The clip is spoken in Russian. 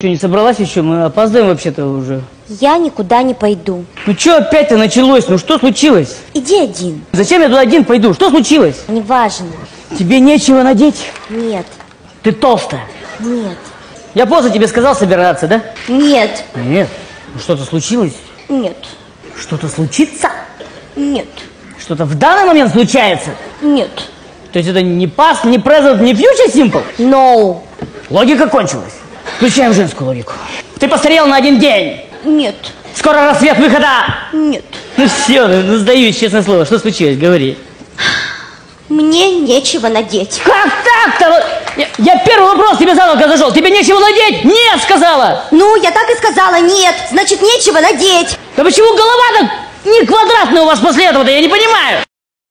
Что, не собралась еще? Мы опаздываем вообще-то уже. Я никуда не пойду. Ну что опять-то началось? Ну что случилось? Иди один. Зачем я туда один пойду? Что случилось? Неважно. Тебе нечего надеть? Нет. Ты толстая. Нет. Я поздно тебе сказал собираться, да? Нет. Нет. Ну, Что-то случилось? Нет. Что-то случится? Нет. Что-то в данный момент случается? Нет. То есть это не past, не present, не future simple? No. Логика кончилась. Включаем женскую логику. Ты постарел на один день. Нет. Скоро рассвет выхода. Нет. Ну все, ну сдаюсь, честное слово. Что случилось? Говори. Мне нечего надеть. Как так-то? Я, я первый вопрос тебе задал, когда зашел. Тебе нечего надеть? Нет, сказала. Ну, я так и сказала, нет. Значит, нечего надеть. Да почему голова так не квадратная у вас после этого-то? Я не понимаю.